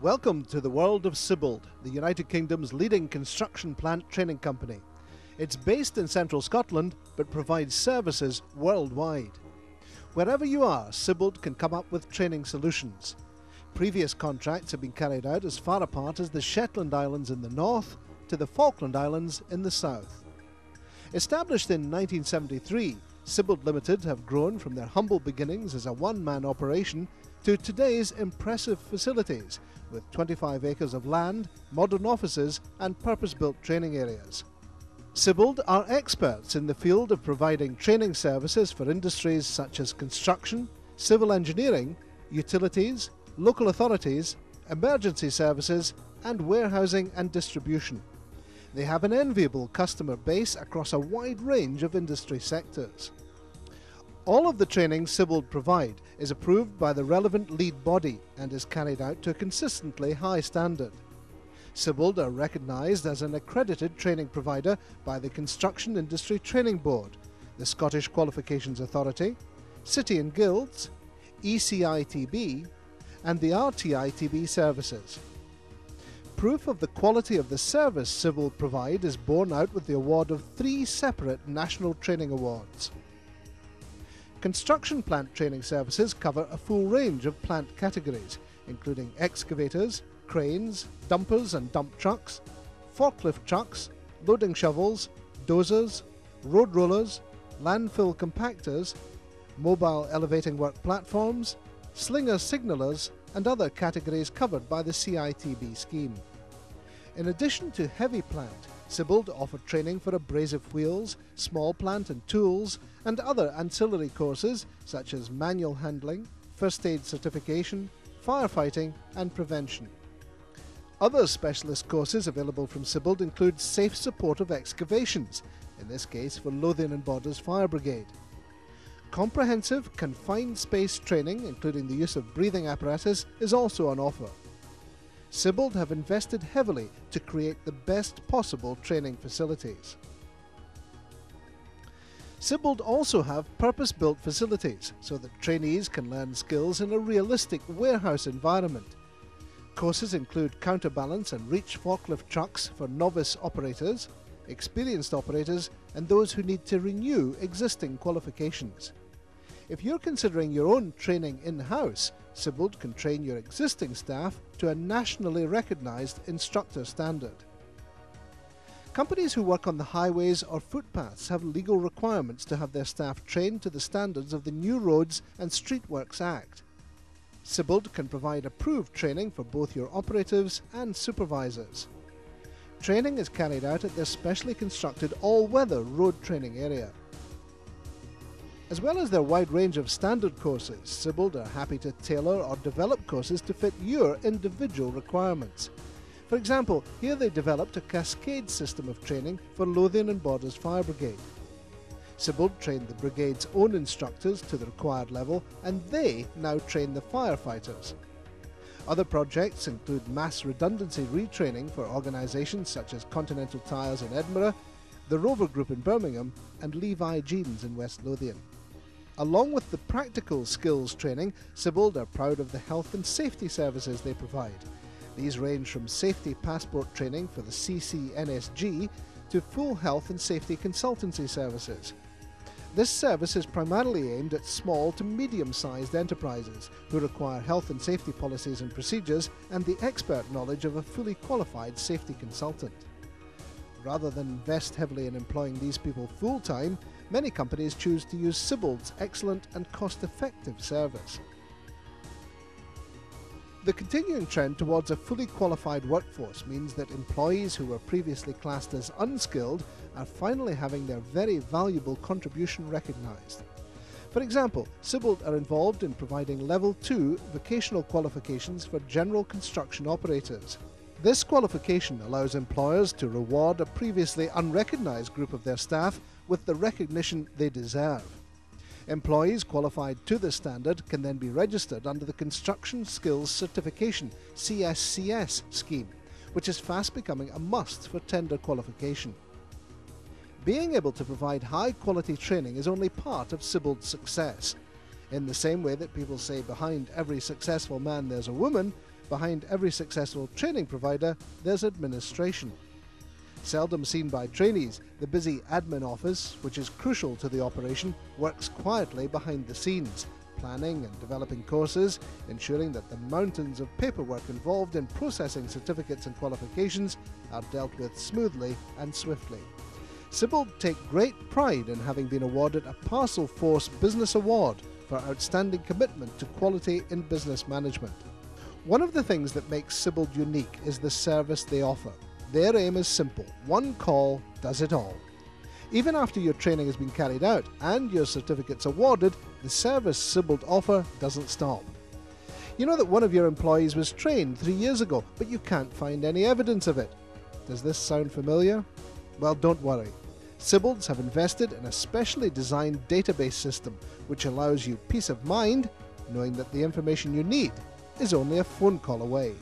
Welcome to the world of Sibbald, the United Kingdom's leading construction plant training company. It's based in central Scotland but provides services worldwide. Wherever you are, Sibbald can come up with training solutions. Previous contracts have been carried out as far apart as the Shetland Islands in the north to the Falkland Islands in the south. Established in 1973, Sibbald Limited have grown from their humble beginnings as a one-man operation to today's impressive facilities with 25 acres of land, modern offices and purpose-built training areas. Sibbald are experts in the field of providing training services for industries such as construction, civil engineering, utilities, local authorities, emergency services and warehousing and distribution. They have an enviable customer base across a wide range of industry sectors. All of the training Sibbald provide is approved by the relevant lead body and is carried out to a consistently high standard. Sibbald are recognised as an accredited training provider by the Construction Industry Training Board, the Scottish Qualifications Authority, City and Guilds, ECITB and the RTITB services. Proof of the quality of the service Sibbald provide is borne out with the award of three separate National Training Awards. Construction plant training services cover a full range of plant categories, including excavators, cranes, dumpers and dump trucks, forklift trucks, loading shovels, dozers, road rollers, landfill compactors, mobile elevating work platforms, slinger signalers, and other categories covered by the CITB scheme. In addition to heavy plant, Sibbald offered training for abrasive wheels, small plant and tools, and other ancillary courses such as manual handling, first aid certification, firefighting, and prevention. Other specialist courses available from Sibbald include safe support of excavations, in this case for Lothian and Borders Fire Brigade. Comprehensive confined space training, including the use of breathing apparatus, is also on offer. Sibbald have invested heavily to create the best possible training facilities. Sibbald also have purpose-built facilities so that trainees can learn skills in a realistic warehouse environment. Courses include counterbalance and reach forklift trucks for novice operators, experienced operators and those who need to renew existing qualifications. If you're considering your own training in-house, Sibbald can train your existing staff to a nationally recognised instructor standard. Companies who work on the highways or footpaths have legal requirements to have their staff trained to the standards of the New Roads and Streetworks Act. Sibbald can provide approved training for both your operatives and supervisors. Training is carried out at their specially constructed all-weather road training area. As well as their wide range of standard courses, Sibbald are happy to tailor or develop courses to fit your individual requirements. For example, here they developed a cascade system of training for Lothian and Borders Fire Brigade. Sibbald trained the brigade's own instructors to the required level and they now train the firefighters. Other projects include mass redundancy retraining for organisations such as Continental Tires in Edinburgh, the Rover Group in Birmingham and Levi Jeans in West Lothian. Along with the practical skills training, Sibbald are proud of the health and safety services they provide. These range from safety passport training for the CCNSG to full health and safety consultancy services. This service is primarily aimed at small to medium-sized enterprises who require health and safety policies and procedures and the expert knowledge of a fully qualified safety consultant. Rather than invest heavily in employing these people full-time, many companies choose to use Sibbald's excellent and cost-effective service. The continuing trend towards a fully qualified workforce means that employees who were previously classed as unskilled are finally having their very valuable contribution recognised. For example, Sibbald are involved in providing Level 2 vocational qualifications for general construction operators. This qualification allows employers to reward a previously unrecognised group of their staff with the recognition they deserve. Employees qualified to this standard can then be registered under the Construction Skills Certification CSCS scheme, which is fast becoming a must for tender qualification. Being able to provide high quality training is only part of Sibbald's success. In the same way that people say behind every successful man there's a woman, behind every successful training provider there's administration. Seldom seen by trainees, the busy admin office, which is crucial to the operation, works quietly behind the scenes, planning and developing courses, ensuring that the mountains of paperwork involved in processing certificates and qualifications are dealt with smoothly and swiftly. Sibbald take great pride in having been awarded a Parcelforce Business Award for outstanding commitment to quality in business management. One of the things that makes Sibbald unique is the service they offer. Their aim is simple one call does it all. Even after your training has been carried out and your certificates awarded, the service Sibbald offer doesn't stop. You know that one of your employees was trained three years ago, but you can't find any evidence of it. Does this sound familiar? Well, don't worry. Sibbalds have invested in a specially designed database system which allows you peace of mind knowing that the information you need is only a phone call away.